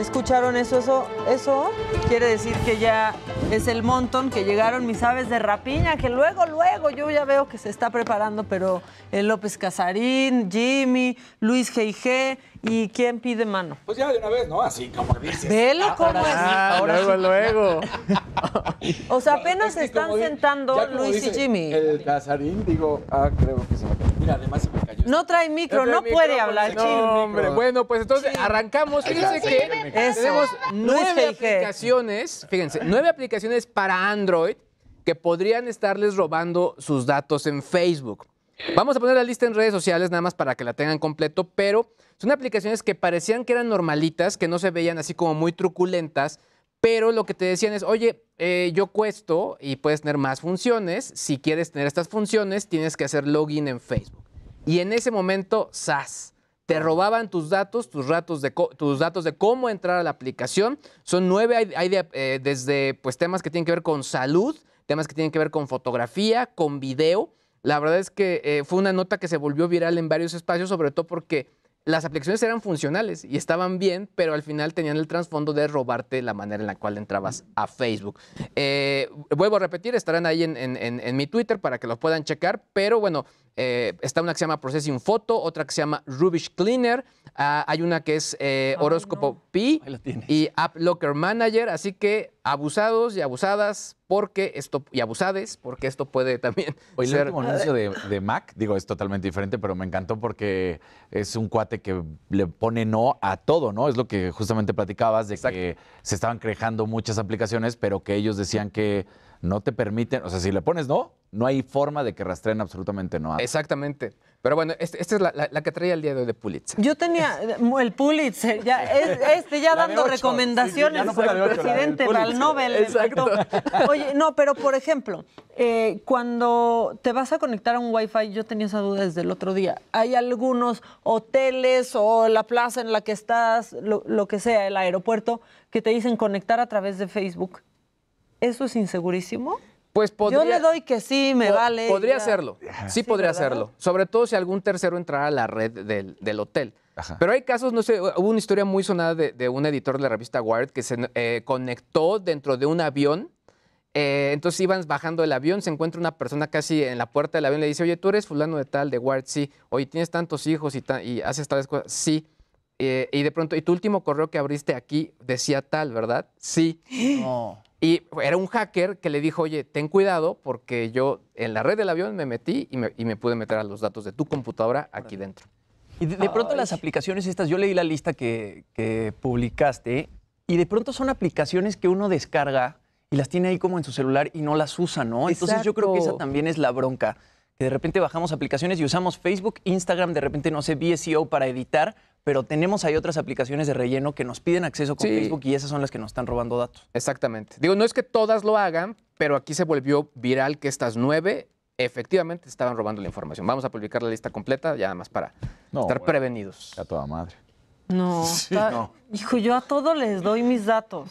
¿Ya escucharon eso? Eso, eso quiere decir que ya es el montón que llegaron mis aves de rapiña, que luego, luego yo ya veo que se está preparando, pero el López Casarín, Jimmy, Luis G.I.G. y quién pide mano. Pues ya de una vez, ¿no? Así como dices. Velo cómo es. Ah, luego, luego. O sea, apenas Es se que están sentando Luis y Jimmy. El Casarín, digo, ah, creo que se me. Mira, además se me cayó. No trae micro, no trae puede hablar, No, hombre. Bueno, pues entonces arrancamos. Fíjense que Eso. tenemos nueve aplicaciones, fíjense, nueve aplicaciones para Android que podrían estarles robando sus datos en Facebook. Vamos a poner la lista en redes sociales nada más para que la tengan completo, pero son aplicaciones que parecían que eran normalitas, que no se veían así como muy truculentas, pero lo que te decían es, oye, eh, yo cuesto y puedes tener más funciones. Si quieres tener estas funciones, tienes que hacer login en Facebook. Y en ese momento, ¡zas! Te robaban tus datos, tus, datos de tus datos de cómo entrar a la aplicación. Son nueve, hay, hay de, eh, desde pues, temas que tienen que ver con salud, temas que tienen que ver con fotografía, con video. La verdad es que eh, fue una nota que se volvió viral en varios espacios, sobre todo porque las aplicaciones eran funcionales y estaban bien, pero al final tenían el trasfondo de robarte la manera en la cual entrabas a Facebook. Eh, vuelvo a repetir, estarán ahí en, en- en- en mi Twitter para que lo puedan checar, pero bueno, eh, está una que se llama Processing Photo, otra que se llama Rubish Cleaner, ah, hay una que es eh, Horóscopo Pi lo tienes. y App Locker Manager, así que abusados y abusadas porque esto y abusades porque esto puede también Oye, el ser último anuncio de, de Mac, digo, es totalmente diferente, pero me encantó porque es un cuate que le pone no a todo, ¿no? Es lo que justamente platicabas de que se estaban creando muchas aplicaciones, pero que ellos decían que no te permiten, o sea, si le pones no, no hay forma de que rastreen absolutamente no. Exactamente. Pero bueno, este- esta es la, la- la que traía el día de hoy de Pulitzer. Yo tenía el Pulitzer, ya, es- este ya dando recomendaciones Sí, sí, ya no al presidente le Exacto. Oye, no, pero por ejemplo, eh, cuando te vas a conectar a un Wi-Fi, yo tenía esa duda desde el otro día. Hay algunos hoteles o la plaza en la que estás, lo, lo que sea, el aeropuerto, que te dicen conectar a través de Facebook. ¿Eso es insegurísimo? Pues podría, yo le doy que sí, me po- vale. Podría ya. hacerlo. Sí, Sí, podría ¿verdad? hacerlo. Sobre todo si algún tercero entrara a la red del, del hotel. Ajá. Pero hay casos, no sé, hubo una historia muy sonada de, de un editor de la revista Wired que se eh, conectó dentro de un avión. Eh, entonces iban bajando del avión, se encuentra una persona casi en la puerta del avión, le dice, oye, tú eres fulano de tal, de Wired, sí. Oye, tienes tantos hijos y, ta- y haces tales cosas, sí. Eh, y de pronto, y tu último correo que abriste aquí decía tal, ¿verdad? Sí. No. Y era un hacker que le dijo, oye, ten cuidado porque yo en la red del avión me metí y me, y me pude meter a los datos de tu computadora aquí dentro. Y de, de pronto las aplicaciones estas, yo leí la lista que, que publicaste y de pronto son aplicaciones que uno descarga y las tiene ahí como en su celular y no las usa, ¿no? Entonces yo creo que esa también es la bronca, que de repente bajamos aplicaciones y usamos Facebook, Instagram, de repente, no sé, VSEO para editar, pero tenemos ahí otras aplicaciones de relleno que nos piden acceso con Sí. Facebook y esas son las que nos están robando datos. Exactamente. Digo, no es que todas lo hagan, pero aquí se volvió viral que estas nueve efectivamente estaban robando la información. Vamos a publicar la lista completa ya nada más para No, estar bueno. prevenidos. A toda madre. No, está- no. hijo, yo a todos les doy mis datos.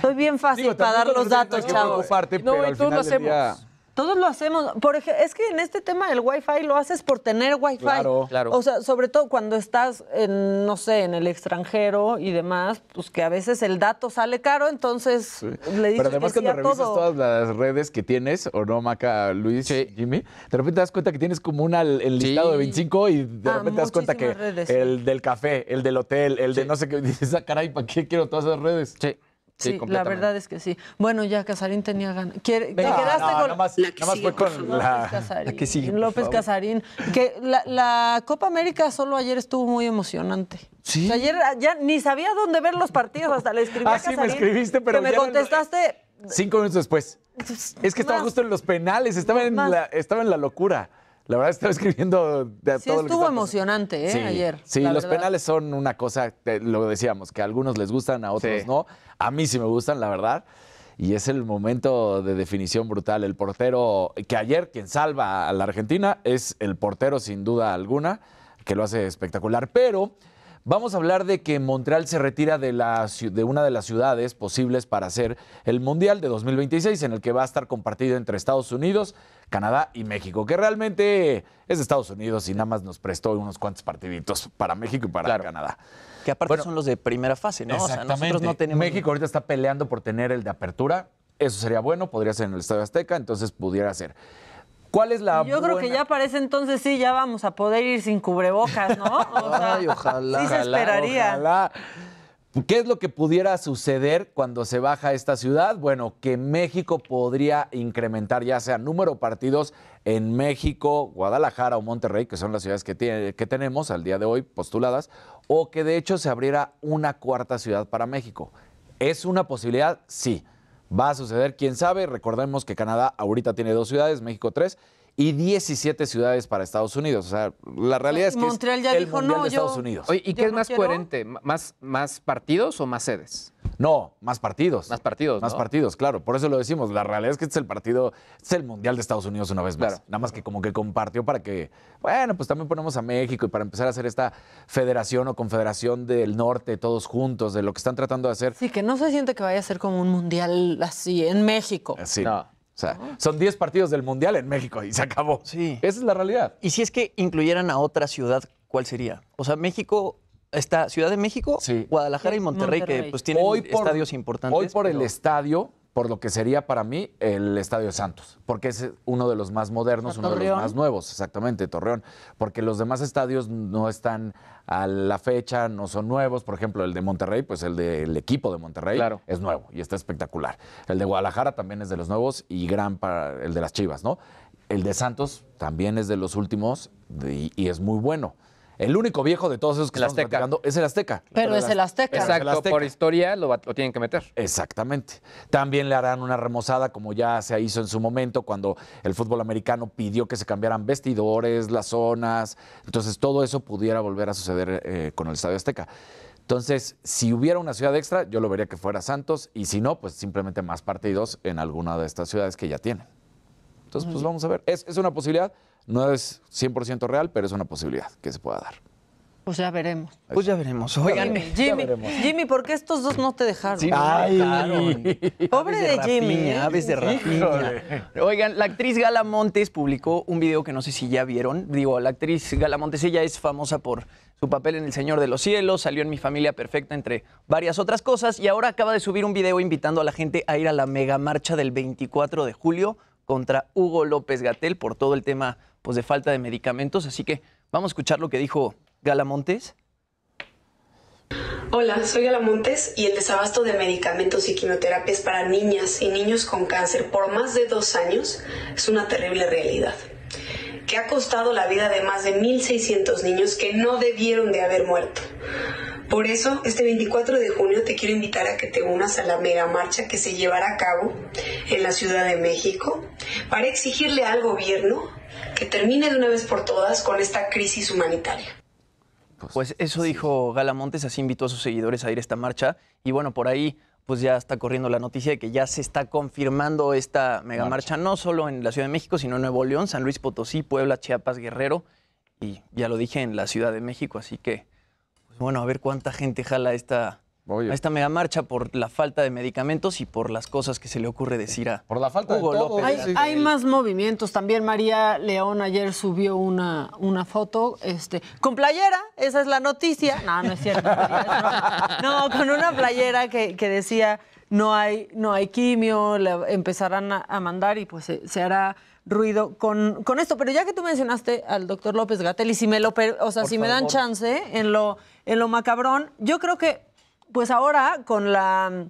Soy bien fácil Digo, para dar los datos, chavos. No, pero al lo del día- hacemos. Todos lo hacemos. Por ejemplo, es que en este tema del Wi-Fi lo haces por tener Wi-Fi. Claro. Claro. O sea, sobre todo cuando estás en, no sé, en el extranjero y demás, pues que a veces el dato sale caro, entonces le dices Pero además que cuando revisas todo. todas las redes que tienes, o no, Maca, Luis, Jimmy, de repente te das cuenta que tienes como una el listado Sí. de 25 y de Ah, repente te das cuenta que redes, sí. el del café, el del hotel, el de no sé qué, dices, ah, caray, ¿para qué quiero todas esas redes? Sí, Sí, la verdad es que sí. Bueno, ya Casarín tenía ganas. ¿Quiere- ¿Te quedaste no, con nada más, nada más fue con López la... Casarín? La que sigue, López favor. Casarín. Que la, la Copa América solo ayer estuvo muy emocionante. Sí. O sea, ayer ya ni sabía dónde ver los partidos, hasta le escribí Ah, a sí, me escribiste, pero Que me contestaste. Cinco minutos después. Es que estaba Más. justo en los penales, estaba en, Más. la, estaba en la locura. La verdad, estaba escribiendo de Sí, todo lo que estuvo emocionante, ¿eh? Sí, Ayer. Sí, los verdad. penales son una cosa, eh, lo decíamos, que a algunos les gustan, a otros Sí. no. A mí sí me gustan, la verdad. Y es el momento de definición brutal. El portero, que ayer quien salva a la Argentina es el portero sin duda alguna, que lo hace espectacular. Pero Vamos a hablar de que Montreal se retira de, la, ciu- de una de las ciudades posibles para hacer el Mundial de 2026, en el que va a estar compartido entre Estados Unidos, Canadá y México, que realmente es de Estados Unidos y nada más nos prestó unos cuantos partiditos para México y para Claro. Canadá. Que aparte Bueno, son los de primera fase, ¿no? O sea, nosotros no tenemos. México ahorita está peleando por tener el de apertura. Eso sería bueno, podría ser en el Estadio Azteca, entonces pudiera ser. ¿Cuál es la Yo creo que ya para ese entonces sí, ya vamos a poder ir sin cubrebocas, ¿no? O sea, Ay, ojalá. Sí se Ojalá, esperaría. ojalá. ¿Qué es lo que pudiera suceder cuando se baja esta ciudad? Bueno, que México podría incrementar ya sea número de partidos en México, Guadalajara o Monterrey, que son las ciudades que, tiene- que tenemos al día de hoy postuladas, o que de hecho se abriera una cuarta ciudad para México. ¿Es una posibilidad? Sí. ¿Va a suceder? ¿Quién sabe? Recordemos que Canadá ahorita tiene dos ciudades, México tres, y 17 ciudades para Estados Unidos. O sea, la realidad es que Montreal es ya el dijo, Mundial no, de yo- Estados Unidos. Oye, ¿y qué es no más quiero- coherente? ¿Más, ¿Más partidos o más sedes? No, más partidos. Más partidos, Más ¿no? partidos, claro. Por eso lo decimos. La realidad es que este es el partido, este es el Mundial de Estados Unidos una vez más. Claro. Nada más que como que compartió para que, bueno, pues también ponemos a México y para empezar a hacer esta federación o confederación del norte, todos juntos, de lo que están tratando de hacer. Sí, que no se siente que vaya a ser como un mundial así en México. Así. No. O sea, son 10 partidos del Mundial en México y se acabó. Sí. Esa es la realidad. Y si es que incluyeran a otra ciudad, ¿cuál sería? O sea, México, está Ciudad de México, Sí. Guadalajara y Monterrey, que Monterrey. pues tienen Hoy por- estadios importantes. Hoy por el estadio, por lo que sería para mí el Estadio de Santos, porque es uno de los más modernos, ¿A uno de los más nuevos, exactamente, Torreón, porque los demás estadios no están a la fecha, no son nuevos, por ejemplo, el de Monterrey, pues el del equipo de Monterrey Claro. es nuevo y está espectacular. El de Guadalajara también es de los nuevos y gran para el de las Chivas, ¿no? El de Santos también es de los últimos de- y, y es muy bueno. El único viejo de todos esos que El estamos Azteca. platicando es el Azteca. Pero es el Azteca. El Exacto, Azteca. por historia lo, va- lo tienen que meter. Exactamente. También le harán una remozada como ya se hizo en su momento cuando el fútbol americano pidió que se cambiaran vestidores, las zonas. Entonces todo eso pudiera volver a suceder eh, con el Estadio Azteca. Entonces, si hubiera una ciudad extra, yo lo vería que fuera Santos y si no, pues simplemente más partidos en alguna de estas ciudades que ya tienen. Entonces, pues vamos a ver. Es, es una posibilidad, no es 100% real, pero es una posibilidad que se pueda dar. Pues ya veremos. Pues ya veremos. Oigan, Jimmy, Jimmy, Jimmy, ¿por qué estos dos no te dejaron? Sí, dejaron. Pobre Aves de Jimmy, rapiña, ¿eh? Aves de rapiña. Oigan, la actriz Gala Montes publicó un video que no sé si ya vieron. Digo, la actriz Gala Montes, ella es famosa por su papel en El Señor de los Cielos, salió en Mi Familia Perfecta, entre varias otras cosas, y ahora acaba de subir un video invitando a la gente a ir a la mega marcha del 24 de julio contra Hugo López Gatel por todo el tema pues, de falta de medicamentos. Así que vamos a escuchar lo que dijo Gala Montes. Hola, soy Gala Montes y el desabasto de medicamentos y quimioterapias para niñas y niños con cáncer por más de dos años es una terrible realidad que ha costado la vida de más de 1.600 niños que no debieron de haber muerto. Por eso, este 24 de junio te quiero invitar a que te unas a la mega marcha que se llevará a cabo en la Ciudad de México para exigirle al gobierno que termine de una vez por todas con esta crisis humanitaria. Pues eso dijo Gala Montes, así invitó a sus seguidores a ir a esta marcha. Y bueno, por ahí pues ya está corriendo la noticia de que ya se está confirmando esta mega marcha, no solo en la Ciudad de México, sino en Nuevo León, San Luis Potosí, Puebla, Chiapas, Guerrero. Y ya lo dije en la Ciudad de México, así que, pues bueno, a ver cuánta gente jala esta, Oye. esta mega marcha por la falta de medicamentos y por las cosas que se le ocurre decir a Por la falta Hugo de todo. López. Hay, sí. hay más movimientos. También María León ayer subió una, una foto este, con playera, esa es la noticia. No, no es cierto. María. No, con una playera que, que decía no hay, no hay quimio, le empezarán a, a mandar y pues se, se hará ruido con, con esto. Pero ya que tú mencionaste al doctor López Gatel y si me lo per- o sea, Por si me dan chance en lo, en lo macabrón, yo creo que pues ahora con la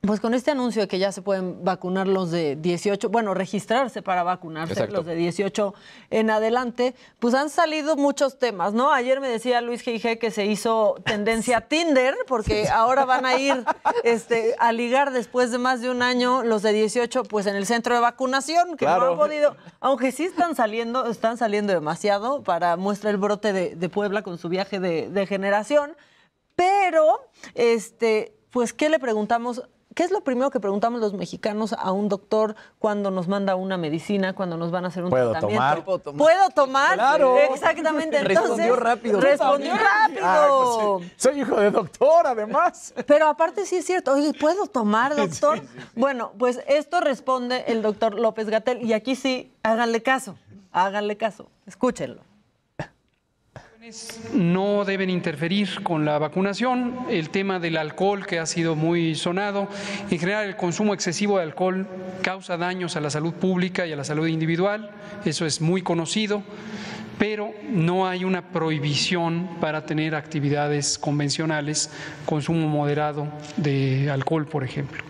pues con este anuncio de que ya se pueden vacunar los de 18, bueno, registrarse para vacunarse Exacto. los de 18 en adelante, pues han salido muchos temas, ¿no? Ayer me decía Luis G.I.G. que se hizo tendencia Tinder, porque ahora van a ir este, a ligar después de más de un año los de 18, pues en el centro de vacunación, que no Claro. han podido, aunque sí están saliendo, están saliendo demasiado para muestra el brote de, de Puebla con su viaje de, de generación. Pero, este, pues, ¿qué le preguntamos ¿qué es lo primero que preguntamos los mexicanos a un doctor cuando nos manda una medicina, cuando nos van a hacer un ¿Puedo tratamiento? tomar? ¿Puedo tomar? ¿Puedo tomar? Claro. Exactamente. Entonces, Respondió rápido. Respondió rápido. Ah, pues sí. Soy hijo de doctor, además. Pero aparte sí es cierto, oye, ¿puedo tomar, doctor? Bueno, pues esto responde el doctor López Gatel y aquí sí, háganle caso, háganle caso, escúchenlo. No deben interferir con la vacunación. El tema del alcohol, que ha sido muy sonado. En general, el consumo excesivo de alcohol causa daños a la salud pública y a la salud individual. Eso es muy conocido. Pero no hay una prohibición para tener actividades convencionales, consumo moderado de alcohol, por ejemplo.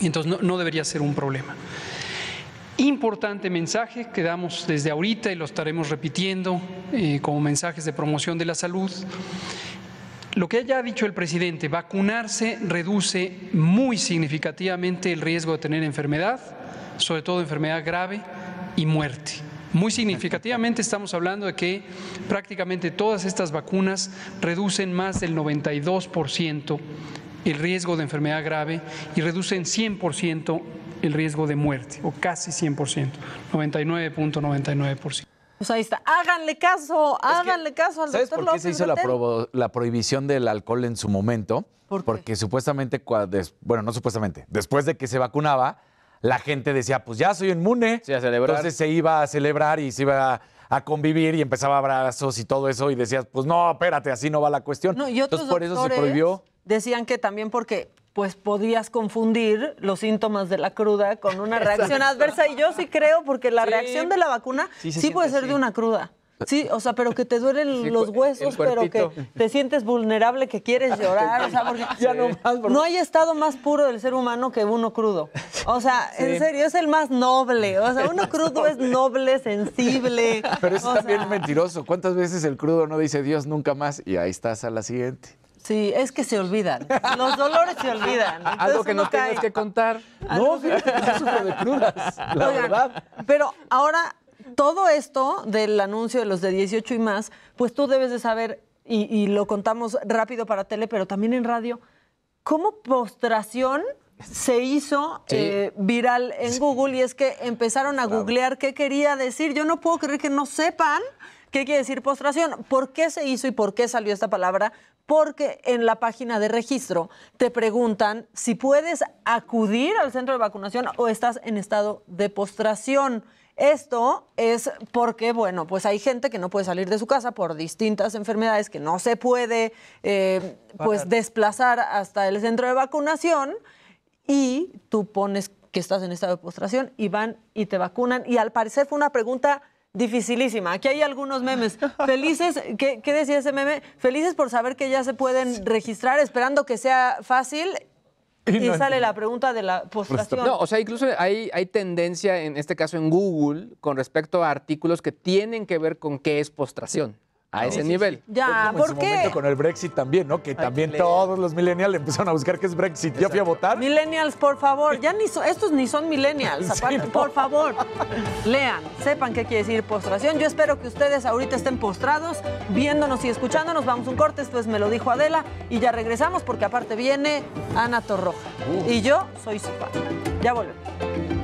Entonces, no, no debería ser un problema. Importante mensaje que damos desde ahorita y lo estaremos repitiendo eh, como mensajes de promoción de la salud. Lo que ya ha dicho el presidente, vacunarse reduce muy significativamente el riesgo de tener enfermedad, sobre todo enfermedad grave y muerte. Muy significativamente estamos hablando de que prácticamente todas estas vacunas reducen más del 92% el riesgo de enfermedad grave y reducen 100% el riesgo de muerte, o casi 100%, 99.99%. Pues ahí está, háganle caso, háganle caso al ¿Sabes doctor por qué López se hizo la, prohibición del alcohol en su momento? ¿Por qué? Porque supuestamente, bueno, no supuestamente, después de que se vacunaba, la gente decía, pues ya soy inmune. Sí, a celebrar. Entonces se iba a celebrar y se iba a, a convivir y empezaba abrazos y todo eso y decías, pues no, espérate, así no va la cuestión. No, y otros Entonces por eso se prohibió. Decían que también porque pues podías confundir los síntomas de la cruda con una reacción adversa y yo sí creo porque la Sí. reacción de la vacuna Sí puede ser de una cruda. Sí, o sea, pero que te duelen Sí, los huesos, pero que te sientes vulnerable, que quieres llorar, o sea, porque Ya no más, por- no hay estado más puro del ser humano que uno crudo. O sea, en serio, es el más noble. O sea, uno crudo es noble, sensible. Pero es también sea, mentiroso. ¿Cuántas veces el crudo no dice Dios nunca más? Y ahí estás a la siguiente. Sí, es que se olvidan. Los dolores se olvidan. Algo que no tienes que contar. No, fíjate sufro de crudas, la Oigan, verdad. Pero ahora, todo esto del anuncio de los de 18 y más, pues tú debes de saber, y, y lo contamos rápido para tele, pero también en radio, cómo postración se hizo Sí. eh, viral en Google y es que empezaron a googlear qué quería decir. Yo no puedo creer que no sepan qué quiere decir postración. ¿Por qué se hizo y por qué salió esta palabra? Porque en la página de registro te preguntan si puedes acudir al centro de vacunación o estás en estado de postración. Esto es porque, bueno, pues hay gente que no puede salir de su casa por distintas enfermedades, que no se puede eh, pues desplazar hasta el centro de vacunación y tú pones que estás en estado de postración y van y te vacunan. Y al parecer fue una pregunta dificilísima. Aquí hay algunos memes. Felices, ¿qué, qué decía ese meme? Felices por saber que ya se pueden registrar, esperando que sea fácil. Y, no sale la pregunta de la postración. No, o sea, incluso hay, hay tendencia, en este caso en Google, con respecto a artículos que tienen que ver con qué es postración. A ese nivel. ya, Como en ¿por su qué? momento con el Brexit también, ¿no? Que también todos los millennials empezaron a buscar qué es Brexit. Yo fui a votar. Millennials, por favor, ya ni so- estos ni son millennials, aparte, por favor, lean, sepan qué quiere decir postración. Yo espero que ustedes ahorita estén postrados, viéndonos y escuchándonos. Vamos a un corte, esto es Me lo dijo Adela y ya regresamos porque aparte viene Ana Torroja y yo soy su fan. Ya volvemos.